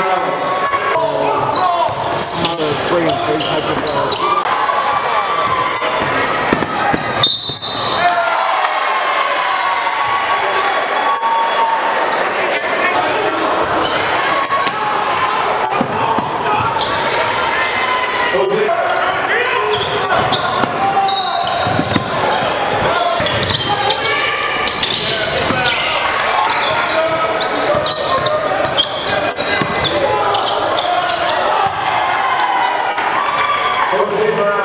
oh Miles brings three touchdowns. favor.